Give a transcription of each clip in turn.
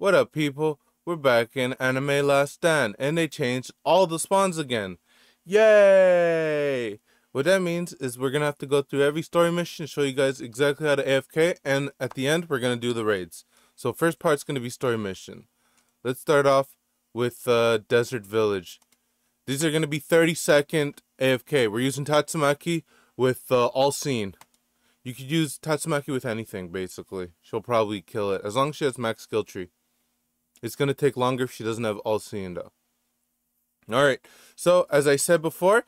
What up, people? We're back in Anime Last Stand, and they changed all the spawns again. Yay! What that means is we're gonna have to go through every story mission, show you guys exactly how to AFK, and at the end, we're gonna do the raids. So first part's gonna be story mission. Let's start off with uh, Desert Village. These are gonna be 30 second AFK. We're using Tatsumaki with uh, All Seen. You could use Tatsumaki with anything, basically. She'll probably kill it, as long as she has max skill tree. It's going to take longer if she doesn't have all seeing though. Alright, so as I said before,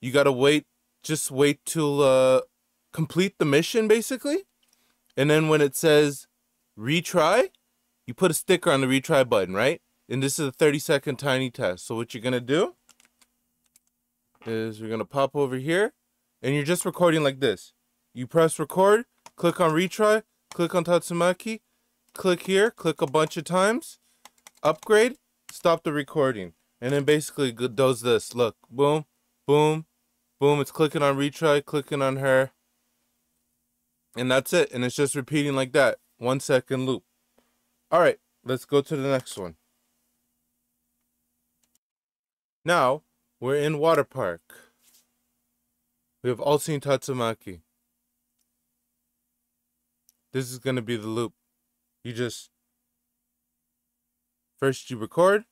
you gotta wait, just wait till uh, complete the mission basically. And then when it says retry, you put a sticker on the retry button, right? And this is a 30 second tiny task. So what you're gonna do is we're gonna pop over here and you're just recording like this. You press record, click on retry, click on Tatsumaki, click here, click a bunch of times, upgrade, stop the recording. And then basically does this. Look, boom, boom, boom. It's clicking on retry, clicking on her. And that's it. And it's just repeating like that. One second loop. All right, let's go to the next one. Now, we're in Water Park. We have all seen Tatsumaki. This is going to be the loop. You just first you record,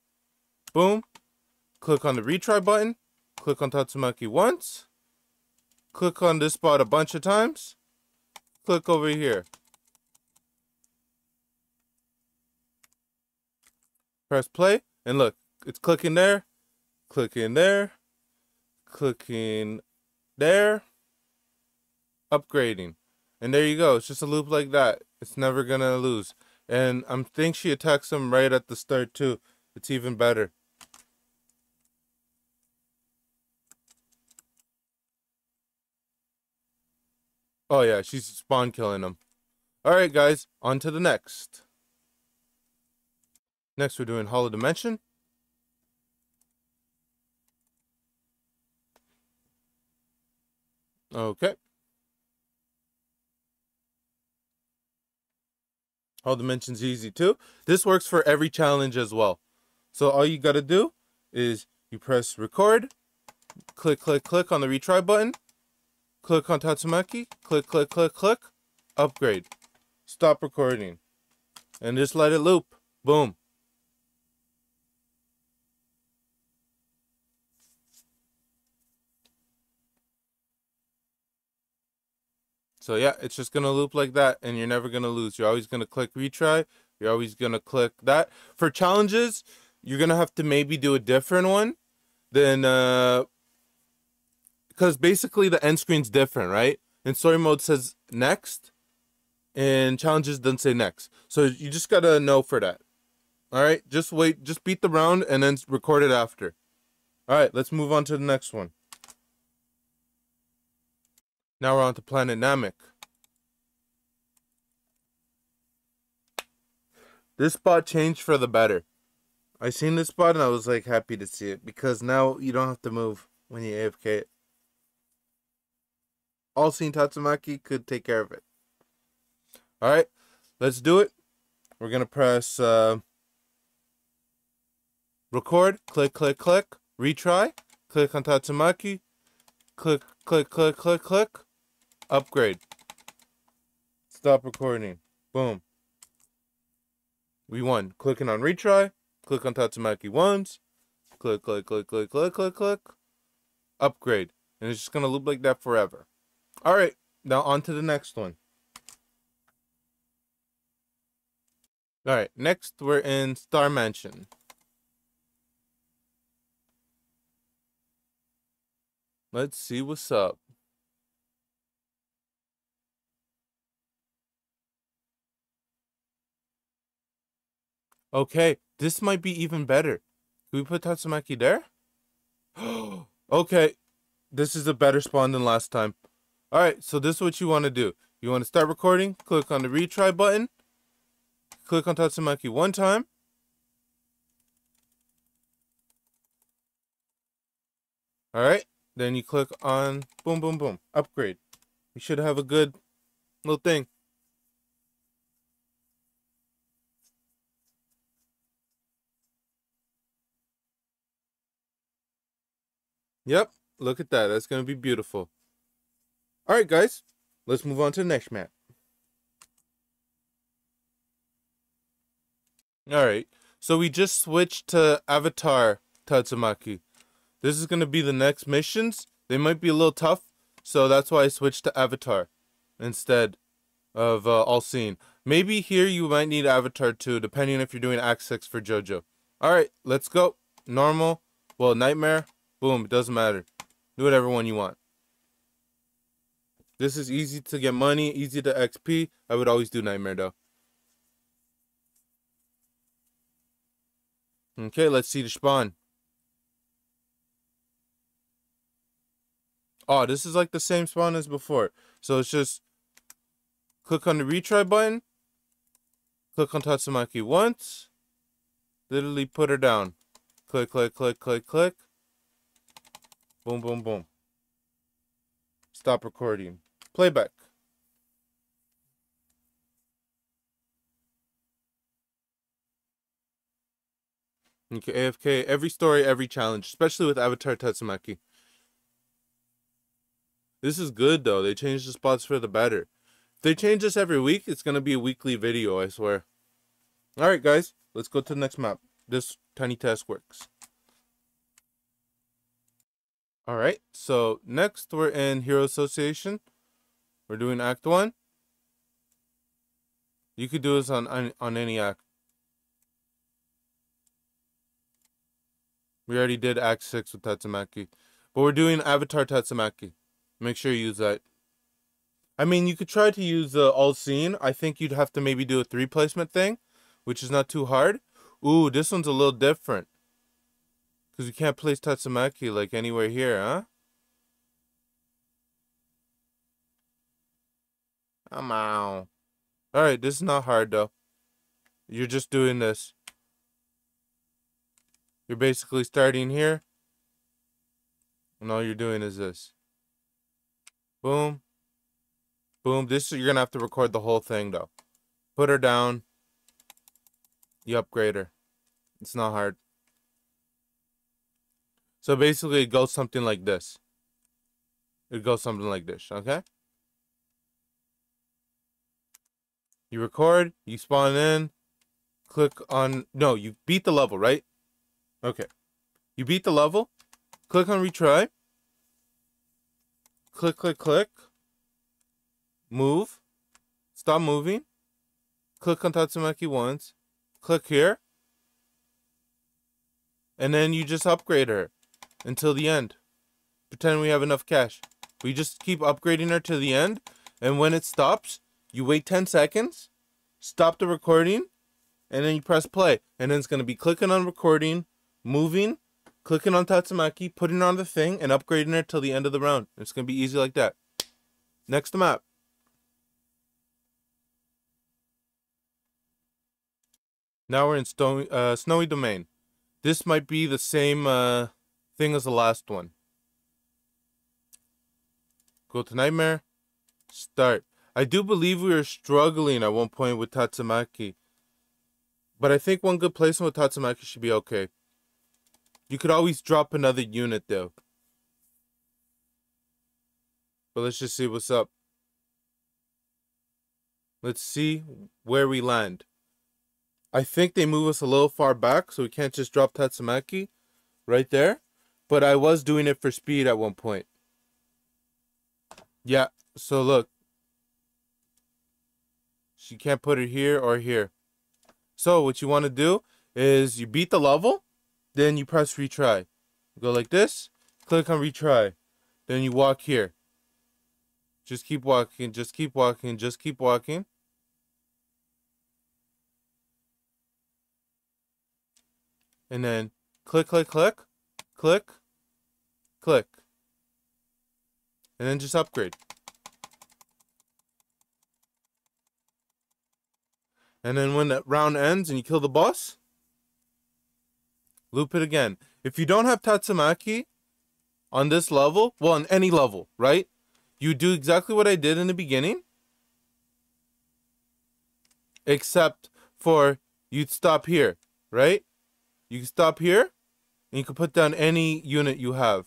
boom, click on the retry button, click on Tatsumaki once, click on this spot a bunch of times, click over here. Press play, and look, it's clicking there, clicking there, clicking there, upgrading. And there you go. It's just a loop like that. It's never gonna lose. And I think she attacks him right at the start too. It's even better. Oh yeah, she's spawn killing him. Alright guys, on to the next. Next we're doing Hollow Dimension. Okay. All dimensions easy too. This works for every challenge as well. So all you gotta do is you press record, click, click, click on the retry button, click on Tatsumaki, click, click, click, click, upgrade, stop recording, and just let it loop. Boom. So yeah, it's just gonna loop like that and you're never gonna lose. You're always gonna click retry. You're always gonna click that. For challenges, you're gonna have to maybe do a different one than uh because basically the end screen's different, right? In story mode says next and challenges doesn't say next. So you just gotta know for that. Alright, just wait, just beat the round and then record it after. Alright, let's move on to the next one. Now we're on to Planet Namek. This spot changed for the better. I seen this spot and I was like happy to see it because now you don't have to move when you AFK it. All seen Tatsumaki could take care of it. Alright, let's do it. We're gonna press uh, record, click, click, click, retry, click on Tatsumaki, click, click, click, click, click, Upgrade. Stop recording. Boom. We won. Clicking on retry. Click on Tatsumaki once. Click, click, click, click, click, click, click. Upgrade. And it's just going to loop like that forever. Alright. Now on to the next one. Alright. Next we're in Star Mansion. Let's see what's up. Okay, this might be even better. Can we put Tatsumaki there? okay, this is a better spawn than last time. Alright, so this is what you want to do. You want to start recording, click on the retry button, click on Tatsumaki one time, Alright, then you click on boom, boom, boom, upgrade. You should have a good little thing. Yep, look at that. That's going to be beautiful. All right, guys, let's move on to the next map. All right, so we just switched to Avatar Tatsumaki. This is going to be the next missions. They might be a little tough, so that's why I switched to Avatar instead of uh, All Seen. Maybe here you might need Avatar too, depending if you're doing Act 6 for JoJo. Alright, let's go. Normal. Well, Nightmare. Boom, it doesn't matter. Do whatever one you want. This is easy to get money, easy to XP. I would always do Nightmare though. Okay, let's see the spawn. Oh, this is like the same spawn as before. So it's just click on the retry button, click on Tatsumaki once, literally put her down. Click, click, click, click, click. Boom, boom, boom. Stop recording. Playback. Okay, AFK, every story, every challenge, especially with Avatar Tatsumaki. This is good though. They changed the spots for the better. If they change this every week, it's gonna be a weekly video, I swear. Alright guys, let's go to the next map. This tiny task works. Alright, so next we're in Hero Association. We're doing Act 1. You could do this on, on, on any act. We already did Act 6 with Tatsumaki. But we're doing Avatar Tatsumaki. Make sure you use that. I mean, you could try to use the all scene. I think you'd have to maybe do a three placement thing, which is not too hard. Ooh, this one's a little different. Because you can't place Tatsumaki like anywhere here, huh? I'm. Alright, this is not hard though. You're just doing this. You're basically starting here. And all you're doing is this. Boom. Boom. This you're gonna have to record the whole thing though. Put her down. You upgrade her. It's not hard. So basically it goes something like this. It goes something like this, okay? You record, you spawn in, click on no, you beat the level, right? Okay. You beat the level, click on retry, click, click, click, move, stop moving, click on Tatsumaki once, click here, and then you just upgrade her until the end. Pretend we have enough cash. We just keep upgrading her to the end, and when it stops, you wait 10 seconds, stop the recording, and then you press play. And then it's going to be clicking on recording, moving, clicking on Tatsumaki, putting on the thing, and upgrading it till the end of the round. It's going to be easy like that. Next map. Now we're in Snowy, uh, Snowy Domain. This might be the same uh, thing as the last one. Go to Nightmare. Start. I do believe we were struggling at one point with Tatsumaki. But I think one good placement with Tatsumaki should be okay. You could always drop another unit though. But let's just see what's up. Let's see where we land. I think they move us a little far back, so we can't just drop Tatsumaki right there. But I was doing it for speed at one point. Yeah, so look. She can't put it here or here. So what you want to do is you beat the level then you press retry. Go like this, click on retry. Then you walk here. Just keep walking, just keep walking, just keep walking. And then click, click, click, click, click. And then just upgrade. And then when that round ends and you kill the boss, Loop it again. If you don't have Tatsumaki on this level, well, on any level, right? You do exactly what I did in the beginning. Except for you'd stop here, right? You stop here and you can put down any unit you have.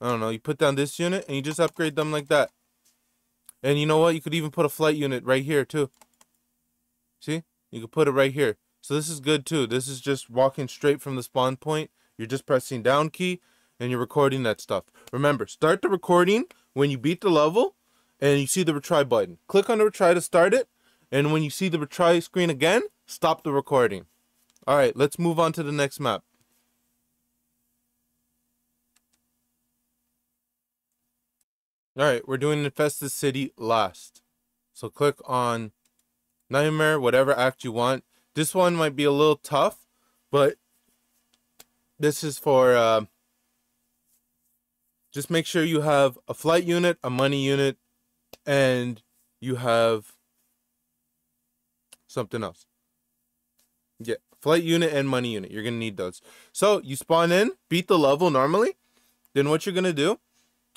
I don't know, you put down this unit and you just upgrade them like that. And you know what? You could even put a flight unit right here too. See? You could put it right here. So this is good too. This is just walking straight from the spawn point. You're just pressing down key and you're recording that stuff. Remember, start the recording when you beat the level and you see the retry button. Click on the retry to start it. And when you see the retry screen again, stop the recording. All right, let's move on to the next map. All right, we're doing Infested City last. So click on Nightmare, whatever act you want. This one might be a little tough, but this is for uh, just make sure you have a flight unit, a money unit, and you have something else. Yeah, flight unit and money unit. You're going to need those. So you spawn in, beat the level normally. Then what you're going to do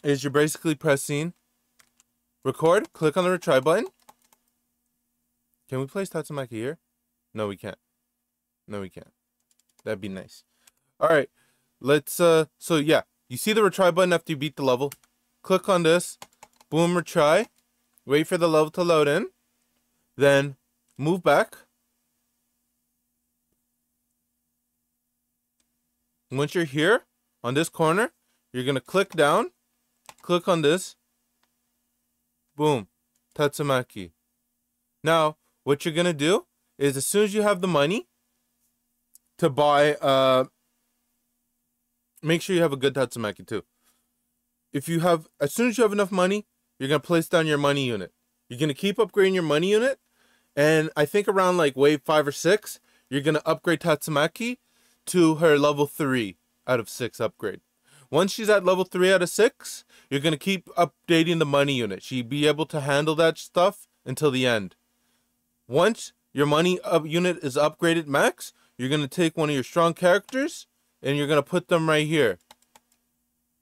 is you're basically pressing record, click on the retry button. Can we place Tatsumaki here? No, we can't. No, we can't. That'd be nice. All right, let's, uh, so yeah, you see the retry button after you beat the level. Click on this, boom, retry. Wait for the level to load in. Then move back. Once you're here on this corner, you're to click down, click on this. Boom, Tatsumaki. Now, what you're going to do is as soon as you have the money to buy uh make sure you have a good Tatsumaki too. If you have, as soon as you have enough money, you're going to place down your money unit. You're going to keep upgrading your money unit. And I think around like wave five or six, you're going to upgrade Tatsumaki to her level three out of six upgrade. Once she's at level three out of six, you're going to keep updating the money unit. She be able to handle that stuff until the end. Once your money up unit is upgraded max, you're going to take one of your strong characters and you're going to put them right here.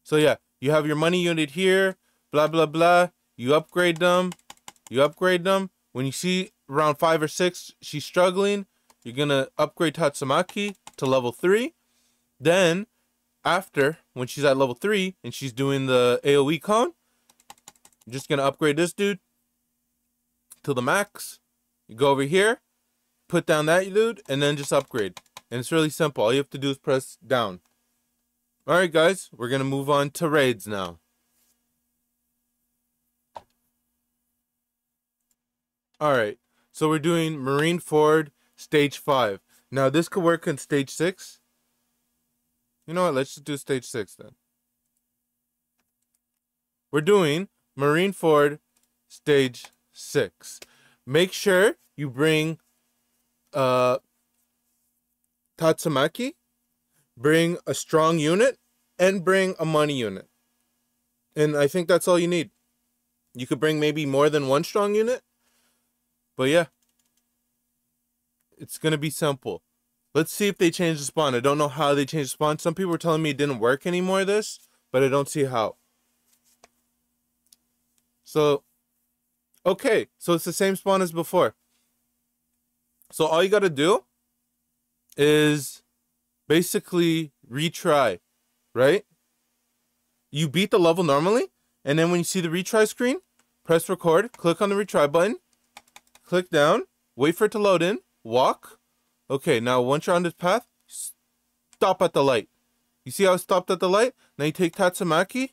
So yeah, you have your money unit here, blah, blah, blah. You upgrade them. You upgrade them. When you see around five or six, she's struggling, you're going to upgrade Tatsumaki to level three. Then after, when she's at level three and she's doing the AoE cone, you're just going to upgrade this dude to the max. You go over here, put down that dude, and then just upgrade. And it's really simple. All you have to do is press down. Alright guys, we're going to move on to raids now. Alright, so we're doing Marine Ford Stage 5. Now this could work in Stage 6. You know what, let's just do Stage 6 then. We're doing Marine Ford Stage 6. Make sure you bring uh, Tatsumaki, bring a strong unit, and bring a money unit. And I think that's all you need. You could bring maybe more than one strong unit. But yeah. It's going to be simple. Let's see if they change the spawn. I don't know how they changed the spawn. Some people were telling me it didn't work anymore, this. But I don't see how. So, okay. So it's the same spawn as before. So all you got to do is basically retry, right? You beat the level normally, and then when you see the retry screen, press record, click on the retry button, click down, wait for it to load in, walk. Okay, now once you're on this path, stop at the light. You see how I stopped at the light? Now you take Tatsumaki,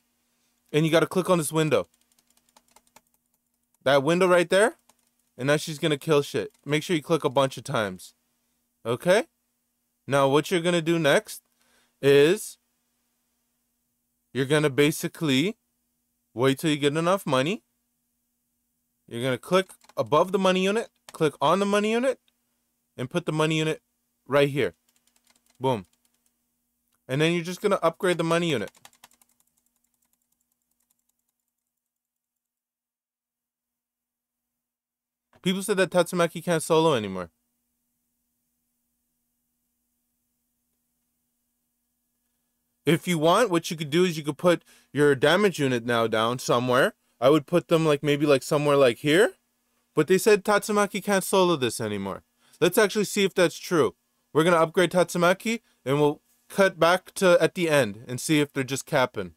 and you got to click on this window. That window right there, and now she's to kill shit. Make sure you click a bunch of times. Okay? Now, what you're to do next is you're to basically wait till you get enough money. You're to click above the money unit, click on the money unit, and put the money unit right here. Boom. And then you're just going to upgrade the money unit. People said that Tatsumaki can't solo anymore. If you want, what you could do is you could put your damage unit now down somewhere. I would put them like maybe like somewhere like here. But they said Tatsumaki can't solo this anymore. Let's actually see if that's true. We're going to upgrade Tatsumaki, and we'll cut back to at the end and see if they're just capping.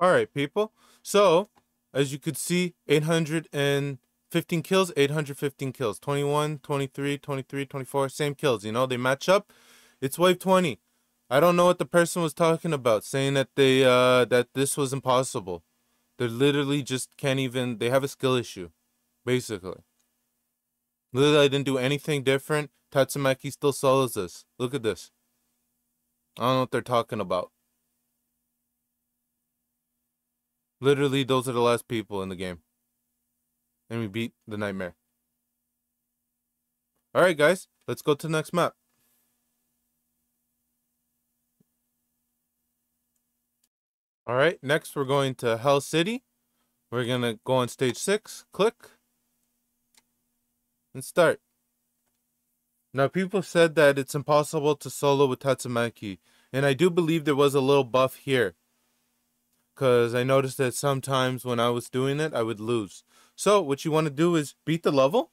All right, people. So, as you could see, 815 kills, 815 kills. 21, 23, 23, 24, same kills. You know, they match up. It's wave 20. I don't know what the person was talking about, saying that they uh, that this was impossible. They literally just can't even they have a skill issue, basically. Literally I didn't do anything different. Tatsumaki still solos this. Look at this. I don't know what they're talking about. Literally, those are the last people in the game. And we beat the nightmare. Alright, guys. Let's go to the next map. Alright, next we're going to Hell City. We're going to go on stage 6. Click. And start. Now, people said that it's impossible to solo with Tatsumaki. And I do believe there was a little buff here because I noticed that sometimes when I was doing it, I would lose. So what you want to do is beat the level,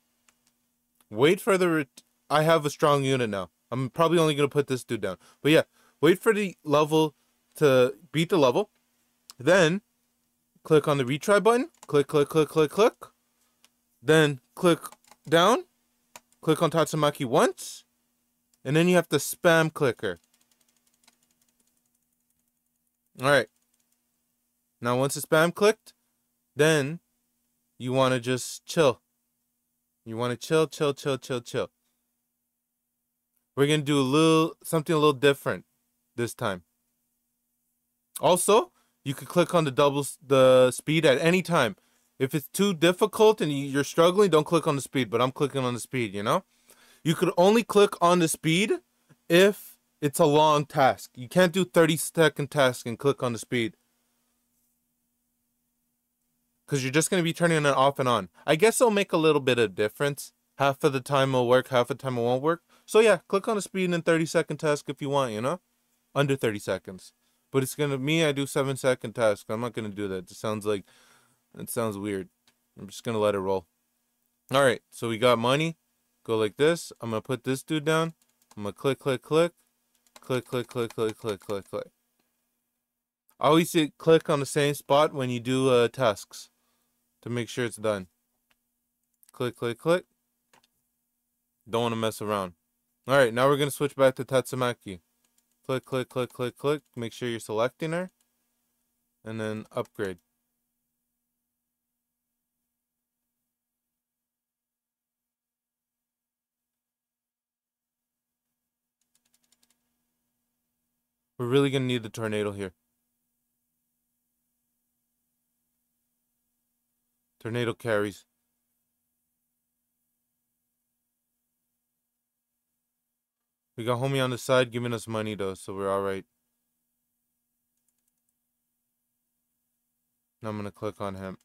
wait for the. I have a strong unit now. I'm probably only gonna put this dude down, but yeah, wait for the level to beat the level, then click on the retry button. Click, click, click, click, click. Then click down. Click on Tatsumaki once, and then you have to spam clicker. All right. Now, once it's spam clicked, then you want to just chill. You want to chill, chill, chill, chill, chill. We're going to do a little something a little different this time. Also, you could click on the double the speed at any time. If it's too difficult and you're struggling, don't click on the speed, but I'm clicking on the speed, you know? You could only click on the speed if it's a long task. You can't do 30 second task and click on the speed because you're just going to be turning it off and on. I guess it'll make a little bit of difference. Half of the time it'll work, half of the time it won't work. So yeah, click on the speed and 30 second task if you want, you know? Under 30 seconds. But it's to, me, I do 7 second task. I'm not to do that. It sounds like, it sounds weird. I'm just to let it roll. All right, so we got money. Go like this. I'm to put this dude down. I'm to click, click, click. Click, click, click, click, click, click, click. I always say click on the same spot when you do uh, tasks to make sure it's done. Click, click, click. Don't want to mess around. All right, now we're going to switch back to Tatsumaki. Click, click, click, click, click. Make sure you're selecting her. And then upgrade. We're really going to need the tornado here. Tornado carries. We got homie on the side giving us money though, so we're alright. Now I'm gonna click on him.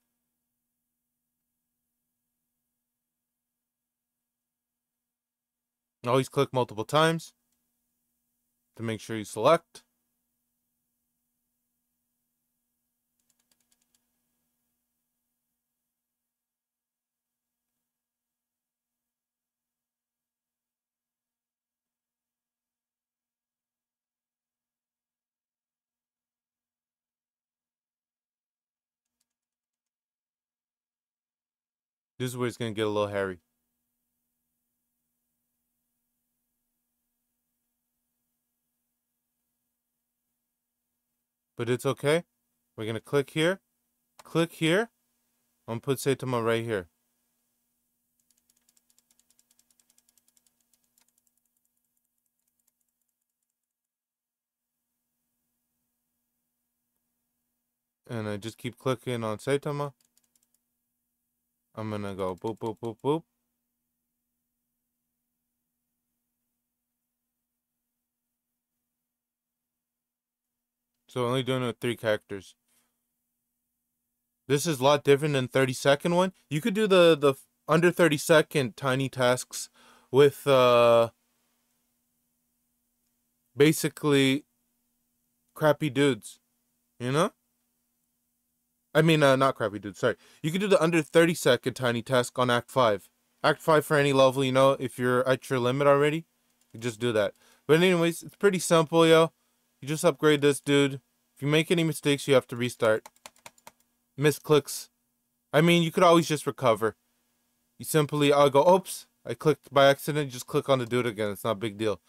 Always click multiple times to make sure you select. This is where it's going to get a little hairy. But it's okay. We're going to click here. Click here. I'm going to put Saitama right here. And I just keep clicking on Saitama. I'm gonna go boop, boop, boop, boop. So only doing it with three characters. This is a lot different than 30 second one. You could do the, the under 30 second tiny tasks with uh basically crappy dudes. You know? I mean, uh, not crappy dude. Sorry. You can do the under 30 second tiny task on Act 5. Act 5 for any level, you know, if you're at your limit already, you just do that. But anyways, it's pretty simple, yo. You just upgrade this dude. If you make any mistakes, you have to restart. Misclicks. I mean, you could always just recover. You simply, I'll go, oops, I clicked by accident. Just click on the it again. It's not a big deal.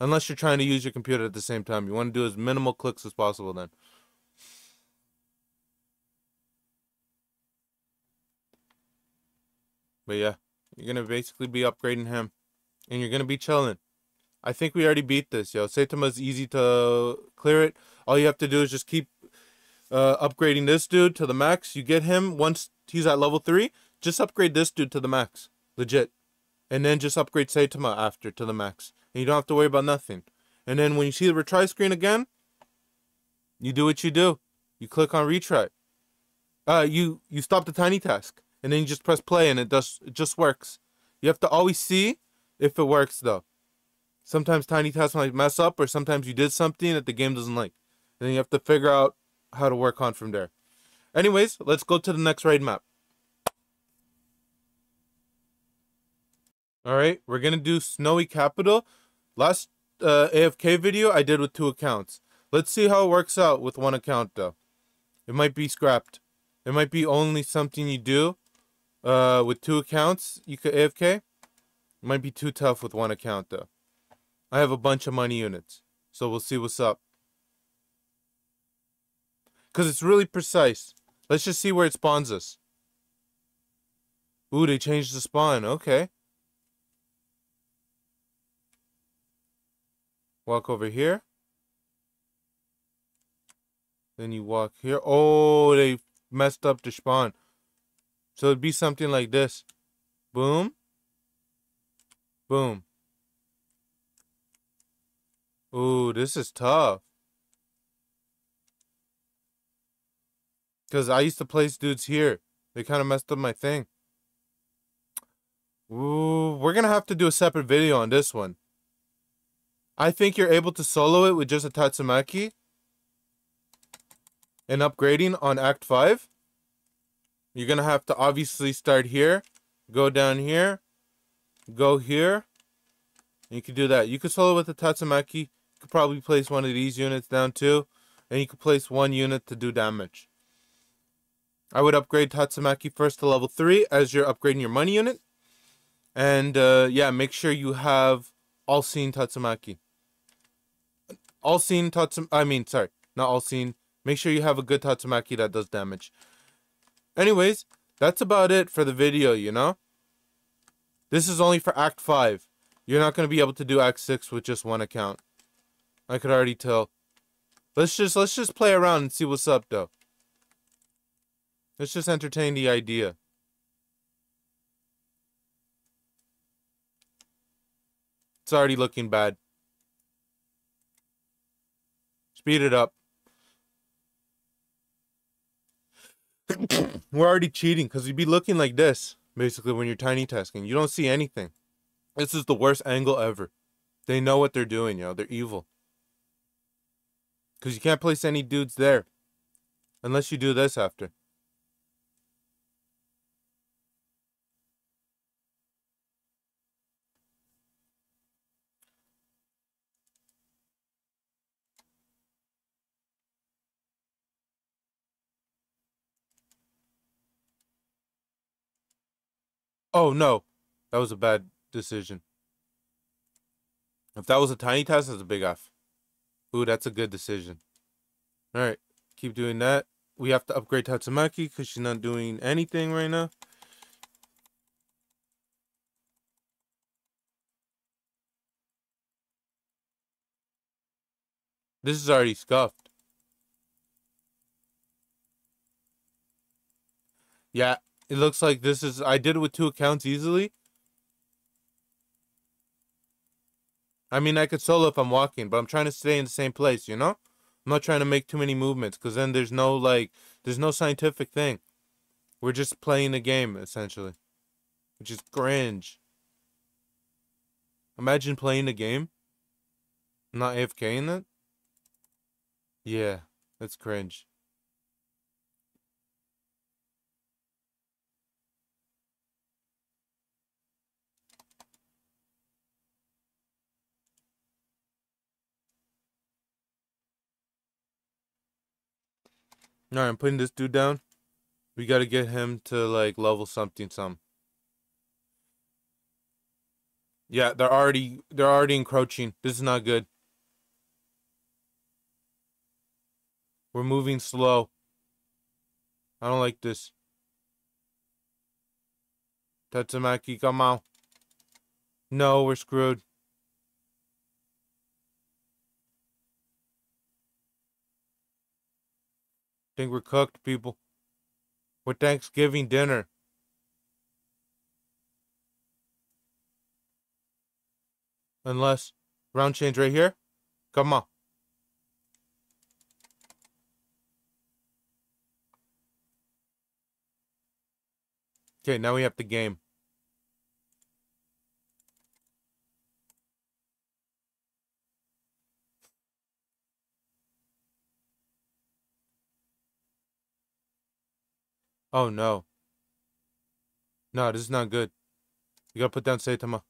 Unless you're trying to use your computer at the same time. You want to do as minimal clicks as possible then. But yeah, you're going to basically be upgrading him. And you're going to be chilling. I think we already beat this, yo. Saitama's easy to clear it. All you have to do is just keep uh, upgrading this dude to the max. You get him once he's at level 3. Just upgrade this dude to the max. Legit. And then just upgrade Saitama after to the max. And you don't have to worry about nothing. And then when you see the retry screen again, you do what you do. You click on retry. Uh, you you stop the tiny task, and then you just press play, and it does it just works. You have to always see if it works though. Sometimes tiny tasks might mess up, or sometimes you did something that the game doesn't like. And then you have to figure out how to work on from there. Anyways, let's go to the next raid map. All right, we're gonna do Snowy Capital. Last uh, AFK video I did with two accounts. Let's see how it works out with one account though. It might be scrapped. It might be only something you do uh, with two accounts. You could AFK. Might be too tough with one account though. I have a bunch of money units, so we'll see what's up. Cause it's really precise. Let's just see where it spawns us. Ooh, they changed the spawn. Okay. Walk over here. Then you walk here. Oh, they messed up the spawn. So it'd be something like this. Boom. Boom. Ooh, this is tough. Because I used to place dudes here. They kind of messed up my thing. Ooh, we're going to have to do a separate video on this one. I think you're able to solo it with just a Tatsumaki. And upgrading on Act 5. You're going to have to obviously start here. Go down here. Go here. And you can do that. You can solo with the Tatsumaki. You could probably place one of these units down too. And you could place one unit to do damage. I would upgrade Tatsumaki first to level 3 as you're upgrading your money unit. And uh, yeah, make sure you have all seen Tatsumaki. All seen Tatsum I mean, sorry, not all seen. Make sure you have a good Tatsumaki that does damage. Anyways, that's about it for the video, you know? This is only for Act 5. You're not going to be able to do Act 6 with just one account. I could already tell. Let's just let's just play around and see what's up though. Let's just entertain the idea. It's already looking bad. Speed it up. We're already cheating because you'd be looking like this, basically, when you're tiny tasking. You don't see anything. This is the worst angle ever. They know what they're doing, yo. They're evil. Because you can't place any dudes there. Unless you do this after. Oh no, that was a bad decision. If that was a tiny task, that's a big F. Ooh, that's a good decision. All right, keep doing that. We have to upgrade Tatsumaki because she's not doing anything right now. This is already scuffed. Yeah, it looks like this is, I did it with two accounts easily. I mean, I could solo if I'm walking, but I'm trying to stay in the same place, you know? I'm not trying to make too many movements, because then there's no, like, there's no scientific thing. We're just playing a game, essentially. Which is cringe. Imagine playing a game. Not AFK in it. Yeah, that's cringe. Alright, I'm putting this dude down. We gotta get him to like level something some. Yeah, they're already they're already encroaching. This is not good. We're moving slow. I don't like this. Tatsumaki, come on. No, we're screwed. Think we're cooked, people. We're Thanksgiving dinner. Unless round change right here. Come on. Okay, now we have the game. Oh no. No, this is not good. You gotta put down Saitama.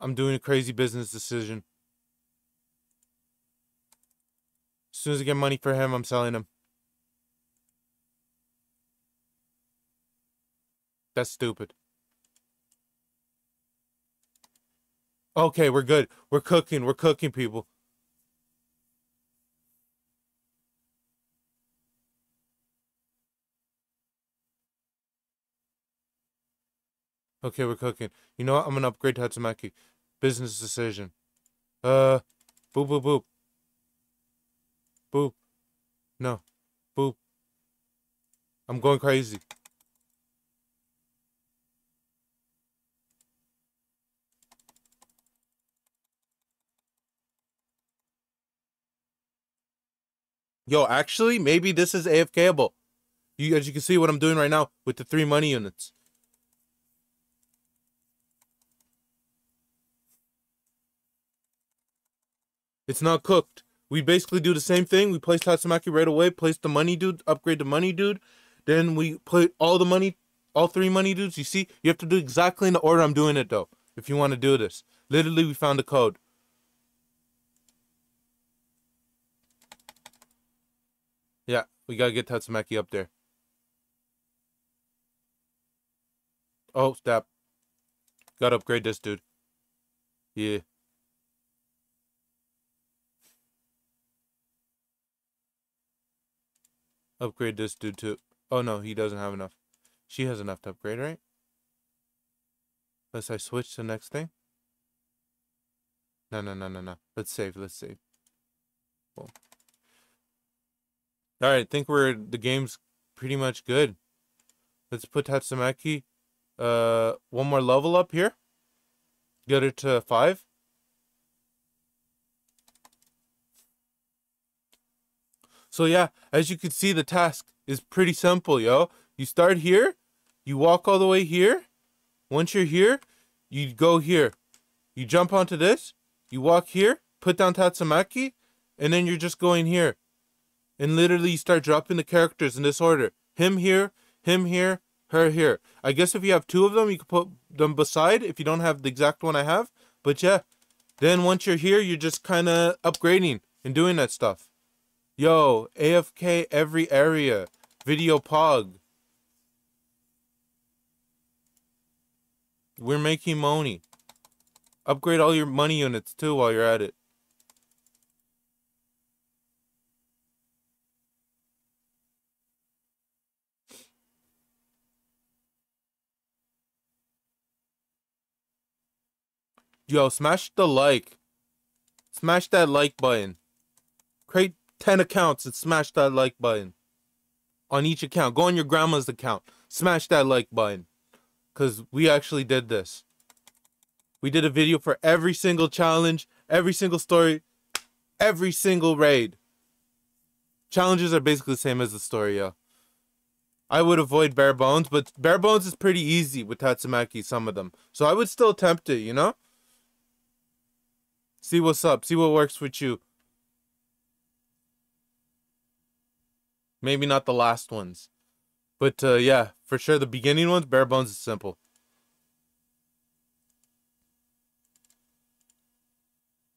I'm doing a crazy business decision. As soon as I get money for him, I'm selling him. That's stupid. Okay, we're good. We're cooking. We're cooking, people. Okay, we're cooking. You know what? I'm gonna upgrade Tatsumaki. Business decision. Uh, boop, boop, boop. Boop. No. Boop. I'm going crazy. Yo, actually, maybe this is AFKable. You, as you can see what I'm doing right now with the three money units. It's not cooked. We basically do the same thing. We place Tatsumaki right away, place the money dude, upgrade the money dude. Then we put all the money, all three money dudes. You see, you have to do exactly in the order I'm doing it though. If you want to do this. Literally, we found the code. Yeah, we gotta get Tatsumaki up there. Oh, stop. Gotta upgrade this dude. Yeah. Upgrade this dude to... Oh no, he doesn't have enough. She has enough to upgrade, right? Unless I switch to the next thing. No, no, no, no, no. Let's save. Let's save. Cool. All right, I think we're the game's pretty much good. Let's put Tatsumaki uh one more level up here. Get her to five. So yeah, as you can see, the task is pretty simple, yo. You start here, you walk all the way here. Once you're here, you go here. You jump onto this, you walk here, put down Tatsumaki, and then you're just going here. And literally you start dropping the characters in this order. Him here, him here, her here. I guess if you have two of them, you can put them beside if you don't have the exact one I have. But yeah, then once you're here, you're just kind of upgrading and doing that stuff. Yo, AFK every area. Video pog. We're making money. Upgrade all your money units too while you're at it. Yo, smash the like. Smash that like button. Create 10 accounts and smash that like button. On each account. Go on your grandma's account. Smash that like button. Because we actually did this. We did a video for every single challenge, every single story, every single raid. Challenges are basically the same as the story, yo. I would avoid bare bones, but bare bones is pretty easy with Tatsumaki, some of them. So I would still attempt it, you know? See what's up. See what works with you. Maybe not the last ones. But uh, yeah, for sure the beginning ones, bare bones is simple.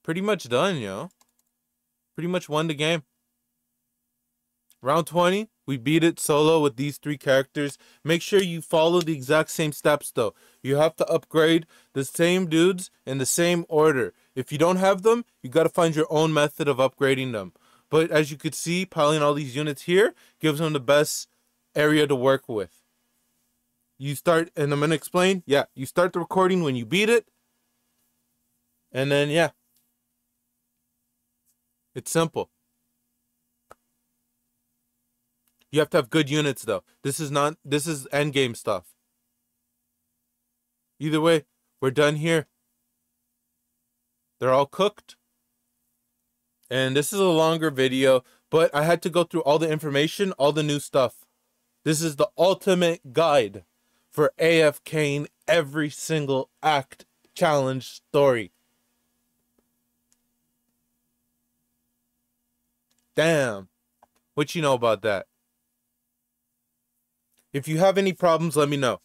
Pretty much done, yo. pretty much won the game. Round 20, we beat it solo with these three characters. Make sure you follow the exact same steps though. You have to upgrade the same dudes in the same order. If you don't have them, you got to find your own method of upgrading them. But as you could see, piling all these units here gives them the best area to work with. You start, and I'm going to explain. Yeah, you start the recording when you beat it. And then, yeah. It's simple. You have to have good units though. This is not this is end game stuff. Either way, we're done here. They're all cooked. And this is a longer video, but I had to go through all the information, all the new stuff. This is the ultimate guide for AFKing every single act challenge story. Damn. What you know about that? If you have any problems, let me know.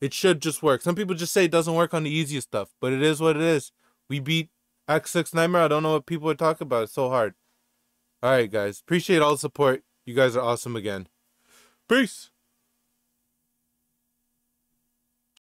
It should just work. Some people just say it doesn't work on the easiest stuff, but it is what it is. We beat Act 6 Nightmare. I don't know what people are talking about. It's so hard. All right, guys. Appreciate all the support. You guys are awesome again. Peace.